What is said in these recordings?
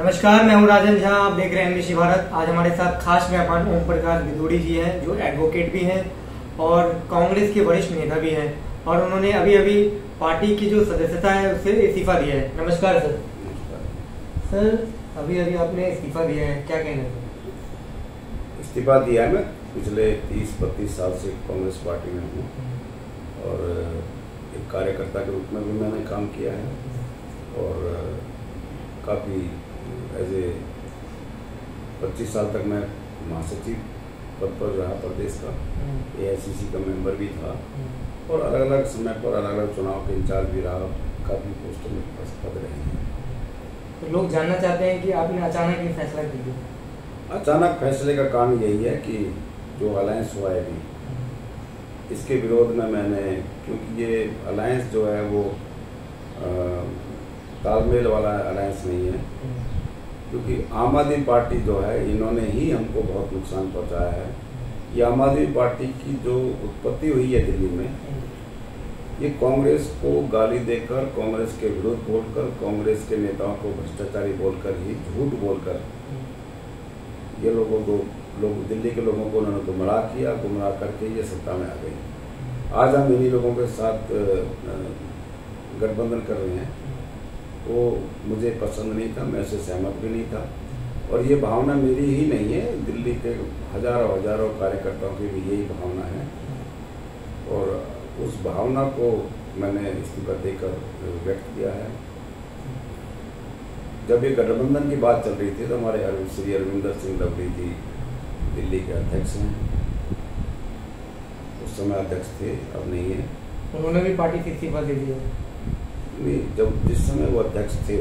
नमस्कार मैं हूँ राजन झा आप देख रहे हैं एमबीसी भारत। आज हमारे साथ खास मेहमान ओम प्रकाश बिदूड़ी जी हैं जो एडवोकेट भी हैं और कांग्रेस के वरिष्ठ नेता भी हैं और उन्होंने अभी अभी पार्टी की जो सदस्यता है उससे इस्तीफा दिया है। नमस्कार सर। सर अभी अभी आपने इस्तीफा दिया है क्या कहना है? इस्तीफा दिया है मैं पिछले तीस बत्तीस साल से कांग्रेस पार्टी में हूँ और एक कार्यकर्ता के रूप में भी मैंने काम किया है और काफ़ी एज ए पच्चीस साल तक मैं महासचिव पद पर रहा प्रदेश का। ए का मेंबर भी था। और अलग अलग समय पर अलग अलग चुनाव के इंचार्ज भी रहा। काफ़ी पोस्टों में पद रहे हैं। तो लोग जानना चाहते हैं कि आपने अचानक ये फैसला कर दिया अचानक फैसले का कारण यही है कि जो अलायंस हुआ है अभी इसके विरोध में मैंने क्योंकि ये अलायंस जो है वो तालमेल वाला अलायंस नहीं है। क्योंकि आम आदमी पार्टी जो है, इन्होंने ही हमको बहुत नुकसान पहुँचाया है। ये आम आदमी पार्टी की जो उत्पत्ति हुई है दिल्ली में, ये कांग्रेस को गाली देकर, कांग्रेस के विरुद्ध बोलकर, कांग्रेस के नेताओं को भ्रष्टाचारी बोलकर ही, झूठ बोलकर ये लोगों को, लोग, दिल्ली के लोगों को उन्होंने गुमराह किया, गुमराह करके ये सत्ता में आ गई। आज हम इन्हीं लोगों के साथ गठबंधन कर रहे हैं। वो मुझे पसंद नहीं था, मैं उससे सहमत भी नहीं था। और ये भावना मेरी ही नहीं है, दिल्ली के हज़ारों हज़ारों कार्यकर्ताओं की भी यही भावना है। और उस भावना को मैंने इस्तीफा देकर व्यक्त किया है। जब ये गठबंधन की बात चल रही थी तो हमारे श्री अरविंदर सिंह लवली जी दिल्ली के अध्यक्ष हैं। उस समय अध्यक्ष थे, अब नहीं है। उन्होंने भी पार्टी से इस्तीफा दे दिया नहीं जब जिस समय वो अध्यक्ष थे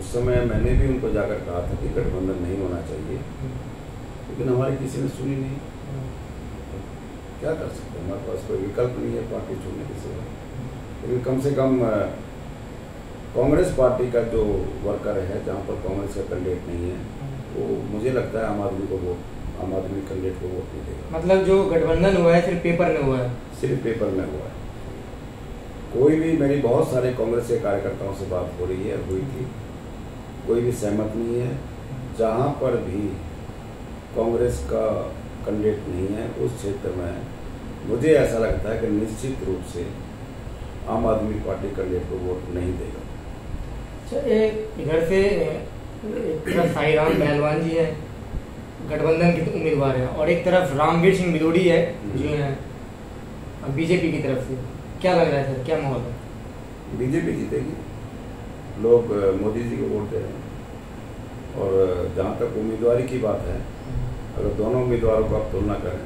उस समय मैंने भी उनको जाकर कहा था कि गठबंधन नहीं होना चाहिए। लेकिन हमारी किसी ने सुनी नहीं। क्या कर सकते हमारे पास कोई विकल्प नहीं है पार्टी छोड़ने के सिवा। लेकिन कम से कम कांग्रेस पार्टी का जो वर्कर है जहाँ पर कांग्रेस का कैंडिडेट नहीं है वो मुझे लगता है आम आदमी को वोट आम आदमी कैंडिडेट को वोट नहीं देगा। मतलब जो गठबंधन हुआ है सिर्फ़ पेपर में हुआ है? सिर्फ़ पेपर में हुआ है। कोई भी, मेरी बहुत सारे कांग्रेस के कार्यकर्ताओं से बात हो रही है, हुई थी। कोई भी सहमत नहीं है। जहाँ पर भी कांग्रेस का कैंडिडेट नहीं है, उस क्षेत्र में मुझे ऐसा लगता है कि निश्चित रूप से आम आदमी पार्टी कैंडिडेट को वोट नहीं देगा। अच्छा इधर से साई राम पहलवान जी है, गठबंधन के उम्मीदवार है, और एक तरफ़ रामवीर सिंह बिदोड़ी है, जो है बीजेपी की तरफ़ से। क्या लग रहा है सर? क्या माहौल है? बीजेपी जीतेगी। लोग मोदी जी को वोट दे रहे हैं। और जहाँ तक उम्मीदवारी की बात है अगर दोनों उम्मीदवारों को आप तुलना करें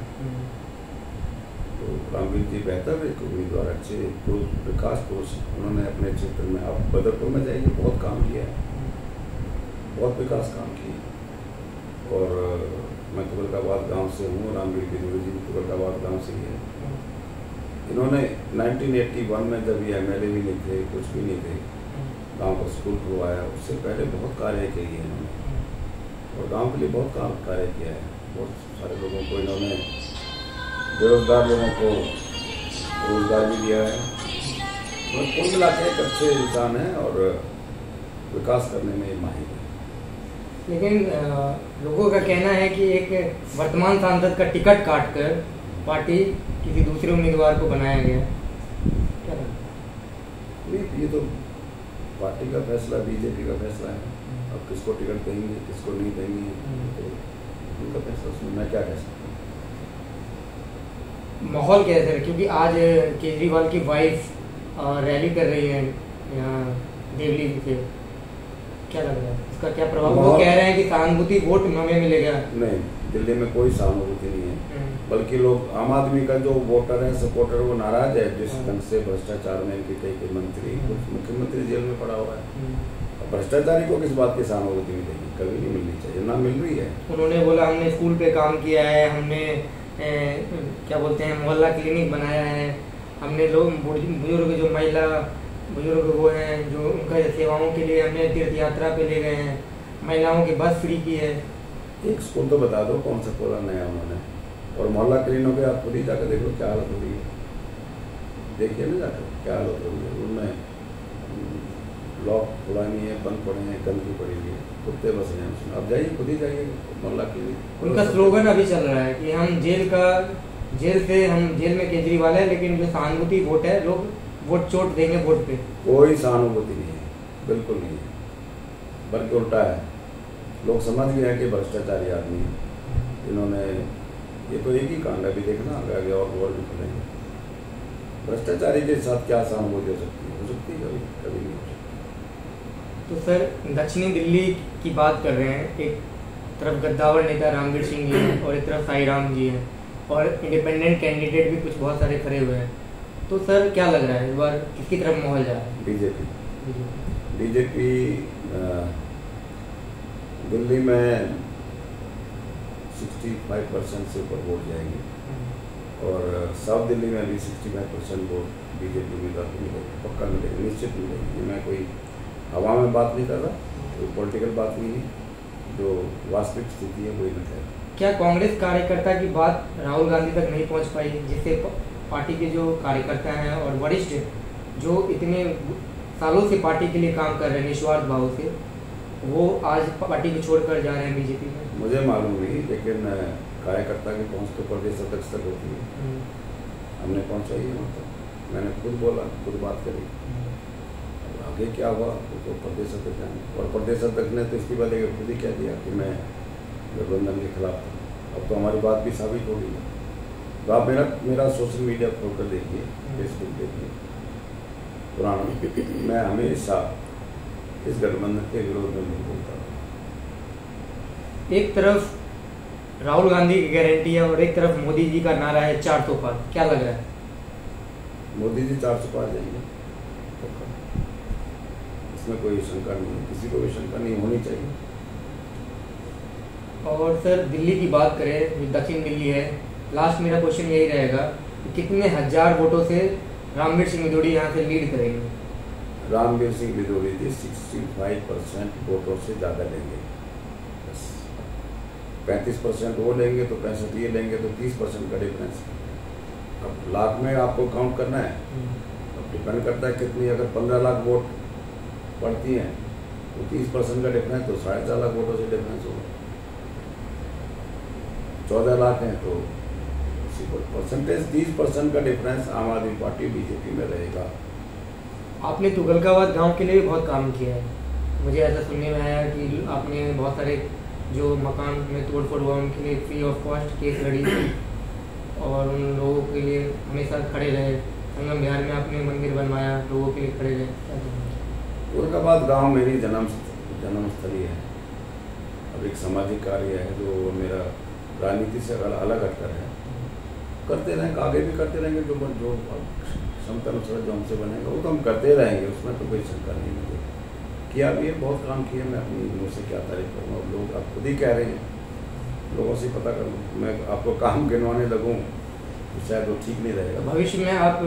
तो रामवीर जी बेहतर एक उम्मीदवार अच्छे पुरुष विकास पुरुष उन्होंने अपने क्षेत्र में आप बदरपुर में जाइए बहुत काम किया है। बहुत विकास काम किए और मैं तुगलकाबाद गाँव से हूँ रामवीर गिरी जी तुगलकाबाद गाँव से ही है। इन्होंने 1981 में जब ये एम भी नहीं थे कुछ भी नहीं थे गाँव का स्कूल खुलवाया उससे पहले बहुत कार्य किए इन्होंने। और गाँव के लिए बहुत काम कार्य किया है। बहुत सारे लोगों को इन्होंने बेरोजगार लोगों को रोज़गार भी दिया है। और कुल मिला के एक अच्छे इंसान हैं और विकास करने में माहिर है। लेकिन लोगों का कहना है कि एक वर्तमान सांसद का टिकट काटकर पार्टी किसी दूसरे उम्मीदवार को बनाया गया। क्या नहीं ये तो पार्टी का फैसला बीजेपी का फैसला है। अब किसको टिकट देंगे किसको नहीं देंगे तो उनका फैसला उसमें मैं क्या कह सकता हूँ? माहौल कैसे है? क्योंकि आज केजरीवाल की वाइफ रैली कर रही है यहाँ देवली से क्या लग रहा है? इसका क्या प्रभाव? वो कह रहे हैं कि सहानुभूति वोट हमें मिलेगा। नहीं दिल्ली में कोई सहानुभूति नहीं है। बल्कि लोग आम आदमी का जो वोटर है सपोर्टर वो नाराज़ है जिस हाँ। ढंग से भ्रष्टाचार में इनके कई मंत्री मुख्यमंत्री जेल में पड़ा हुआ है। हाँ। भ्रष्टाचारी को किस बात की सहानुभूति मिलेगी? कभी नहीं मिलनी चाहिए ना मिल रही है। उन्होंने बोला हमने स्कूल पे काम किया है हमने ए, क्या बोलते हैं मोहल्ला क्लिनिक बनाया है। हमने लोग बुज़ुर्ग जो महिला बुज़ुर्ग वो हैं जो उनका सेवाओं के लिए हमने तीर्थ यात्रा पे ले गए हैं। महिलाओं की बस फ्री की है। एक स्कूल तो बता दो कौन सा खोला नया उन्होंने? और मोहल्ला क्लीन हो गया आप खुद ही जाकर देखो क्या हालत हो रही है। देखिए ना जाकर क्या हालत हो रही है। उनमें लॉक खुला नहीं है बंद पड़े हैं गंदगी पड़ी हुई है। कुत्ते बस हैं उसमें। अब जाइए खुद ही जाइए मोहल्ला के लिए उनका स्लोगन अभी चल रहा है कि हम जेल का जेल से हम जेल में केजरीवाल है लेकिन जो सहानुभूति वोट है लोग वोट चोट देंगे वोट पे। कोई सहानुभूति नहीं है। बिल्कुल नहीं है। बल्कि उल्टा है। लोग समझ गए हैं कि भ्रष्टाचारी आदमी इन्होंने ये तो एक ही कांड है अभी देखना आगे आगे और और भी खुलेंगे भ्रष्टाचारी के साथ क्या सहानुभूति हो सकती है? हो सकती है कभी कभी नहीं हो सकती तो सर दक्षिणी दिल्ली की बात कर रहे हैं एक तरफ़ गद्दावर नेता रामवीर सिंह जी हैं और एक तरफ़ साई राम जी हैं और इंडिपेंडेंट कैंडिडेट भी कुछ बहुत सारे खड़े हुए हैं। तो सर क्या लग रहा है इस बार किसकी तरफ़ माहौल जा रहा है? बीजेपी। बीजेपी। दिल्ली में 65 परसेंट से ऊपर वोट जाएँगे। और साउथ दिल्ली में भी 65 परसेंट वोट बीजेपी उम्मीदवार को मिलेगी पक्का मिलेगी निश्चित मिलेगी। ये मैं कोई हवा में बात नहीं कर रहा कोई पॉलिटिकल बात नहीं है जो वास्तविक स्थिति है वही मैं क्या कांग्रेस कार्यकर्ता की बात राहुल गांधी तक नहीं पहुँच पाई? जिससे पार्टी के जो कार्यकर्ता हैं और वरिष्ठ जो इतने सालों से पार्टी के लिए काम कर रहे हैं निस्वार्थ भाव से वो आज पार्टी को छोड़कर जा रहे हैं बीजेपी में। मुझे मालूम नहीं लेकिन कार्यकर्ता की पहुँच तो प्रदेश अध्यक्ष तक होती है। हम्म, हमने पहुंचाई है वहाँ तक? मैंने खुद बोला खुद बात करी। आगे क्या हुआ वो तो प्रदेश अध्यक्ष जाने और प्रदेश अध्यक्ष ने तो इस्तीफा देकर खुद ही कह दिया कि मैं गठबंधन के खिलाफ था अब तो हमारी बात भी साबित हो गई है। तो आप मेरा मेरा सोशल मीडिया खोल कर देखिए फेसबुक देखिए। पुराना। मैं हमेशा इस गठबंधन के विरोध में नहीं बोलता एक तरफ़ राहुल गांधी की गारंटी है और एक तरफ़ मोदी जी का नारा है चार तो पार क्या लग रहा है? मोदी जी चार सौ पार जाएँगे इसमें कोई शंका नहीं है। किसी को भी शंका नहीं होनी चाहिए। और सर दिल्ली की बात करें जो दक्षिण दिल्ली है लास्ट मेरा क्वेश्चन यही रहेगा कि कितने हज़ार वोटों से रामवीर सिंह भदौड़ी यहाँ से लीड करेंगे? Ramvir Singh Bidhuri ji sixty five percent वोटों से ज़्यादा लेंगे। बस। पैंतीस परसेंट वो लेंगे तो पैंसठ ये लेंगे तो तीस परसेंट का डिफरेंस अब लाख में आपको काउंट करना है। अब डिपेंड करता है कितनी अगर पंद्रह लाख वोट पड़ती हैं तो तीस परसेंट का डिफरेंस तो साढ़े चार लाख वोटों से डिफरेंस होगा। चौदह लाख हैं तो परसेंटेज तीस परसेंट का डिफरेंस आम आदमी पार्टी बीजेपी में रहेगा। आपने तुगलकाबाद गाँव के लिए भी बहुत काम किया है। मुझे ऐसा सुनने में आया कि आपने बहुत सारे जो मकान में तोड़ फोड़ हुआ, उनके लिए फ्री ऑफ़ कॉस्ट केस लड़ी थी। और उन लोगों के लिए हमेशा खड़े रहे। संगम बिहार में आपने मंदिर बनवाया, लोगों के लिए खड़े रहे? औरंगाबाद गाँव मेरी जन्म, जन्मस्थली है। अब एक सामाजिक कार्य है जो मेरा राजनीति से अलग हटकर है। करते रहेंगे आगे भी करते रहेंगे जो जो क्षमता अनुसार जो हमसे बनेगा वो तो हम करते रहेंगे उसमें तो कोई शंका नहीं मुझे। किया भी है बहुत काम किया मैं अपनी मुँह से क्या तारीफ़ करूँगा अब लोग आप खुद ही कह रहे हैं। लोगों से पता कर लूँ। मैं आपको काम गिनवाने लगूँ तो शायद वो ठीक नहीं रहेगा। भविष्य में आप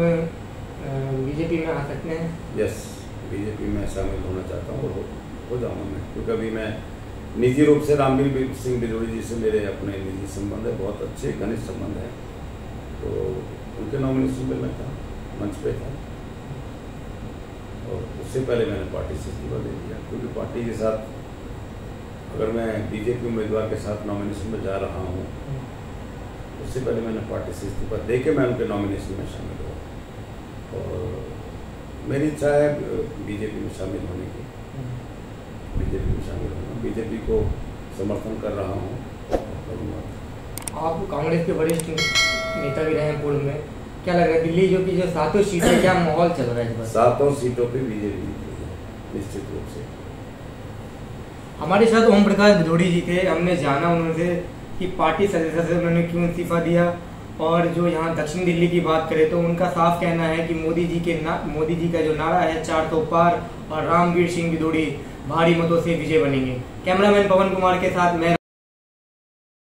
बीजेपी में आ सकते हैं। यस बीजेपी में शामिल होना चाहता हूँ और हो, हो जाऊँगा मैं। क्योंकि अभी मैं निजी रूप से रामवीर सिंह बिदोड़ी जी से मेरे अपने निजी संबंध है बहुत अच्छे घनिष्ठ संबंध है। तो उनके नॉमिनेशन में मैं था, मंच पे था। और उससे पहले मैंने पार्टी से इस्तीफा दे दिया, क्योंकि पार्टी के साथ अगर मैं बीजेपी उम्मीदवार के साथ नॉमिनेशन में जा रहा हूँ, उससे पहले मैंने पार्टी से इस्तीफा दे के मैं उनके नॉमिनेशन में शामिल हुआ। और मेरी इच्छा है बीजेपी में शामिल होने की। बीजेपी में शामिल होना। बीजेपी को समर्थन कर रहा हूँ। आप कांग्रेस के वरिष्ठ नेता भी रहे हैं पूर्व में। क्या लग रहा है दिल्ली जो की जो सातों सीटें क्या माहौल चल रहा है इस बार? सातों सीटों पे बीजेपी निश्चित रूप से। हमारे साथ ओम प्रकाश भदौड़ी जी थे हमने जाना उनसे कि पार्टी सदस्य से उन्होंने क्यों इस्तीफा दिया? और जो यहाँ दक्षिण दिल्ली की बात करें तो उनका साफ़ कहना है कि मोदी जी के ना मोदी जी का जो नारा है चार तो पार और रामवीर सिंह भदौड़ी भारी मतों से विजय बनेंगे। कैमरामैन पवन कुमार के साथ मैं